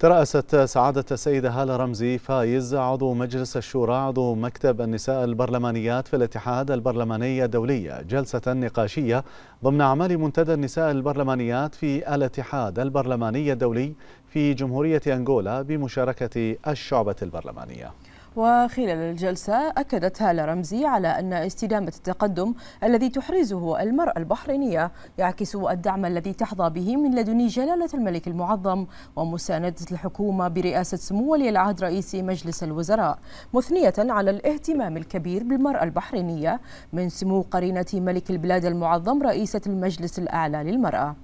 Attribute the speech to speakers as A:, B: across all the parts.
A: ترأست سعادة السيدة هالة رمزي فايز عضو مجلس الشورى عضو مكتب النساء البرلمانيات في الاتحاد البرلماني الدولي جلسة نقاشية ضمن أعمال منتدى النساء البرلمانيات في الاتحاد البرلماني الدولي في جمهورية أنغولا بمشاركة الشعبة البرلمانية.
B: وخلال الجلسة أكدت هالة رمزي على أن استدامة التقدم الذي تحرزه المرأة البحرينية يعكس الدعم الذي تحظى به من لدن جلالة الملك المعظم ومساندة الحكومة برئاسة سمو ولي العهد رئيس مجلس الوزراء مثنية على الاهتمام الكبير بالمرأة البحرينية من سمو قرينة ملك البلاد المعظم رئيسة المجلس الأعلى للمرأة.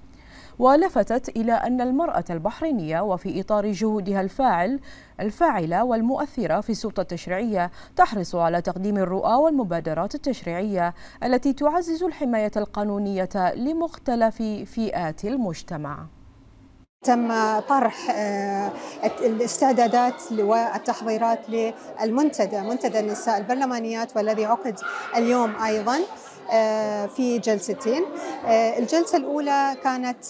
B: ولفتت إلى أن المرأة البحرينية وفي إطار جهودها الفاعل الفاعلة والمؤثرة في السلطة التشريعية تحرص على تقديم الرؤى والمبادرات التشريعية التي تعزز الحماية القانونية لمختلف فئات المجتمع.
C: تم طرح الاستعدادات والتحضيرات للمنتدى منتدى النساء البرلمانيات والذي عقد اليوم أيضا. في جلستين. الجلسة الأولى كانت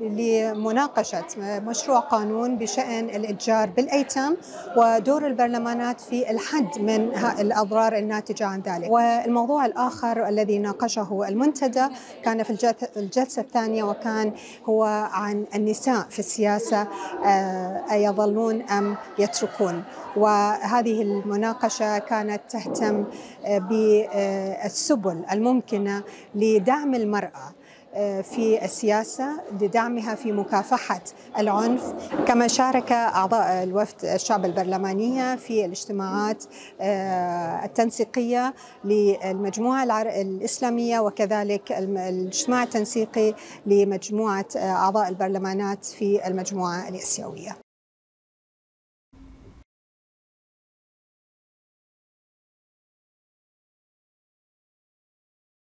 C: لمناقشة مشروع قانون بشأن الإتجار بالأيتام ودور البرلمانات في الحد من الأضرار الناتجة عن ذلك. والموضوع الآخر الذي ناقشه المنتدى كان في الجلسة الثانية وكان هو عن النساء في السياسة أيظلون أم يتركون. وهذه المناقشة كانت تهتم بالسبل الممكنة لدعم المرأة في السياسة لدعمها في مكافحة العنف. كما شارك أعضاء الوفد الشعب البرلمانية في الاجتماعات التنسيقية للمجموعة الإسلامية وكذلك الاجتماع التنسيقي لمجموعة أعضاء البرلمانات في المجموعة الإسيوية.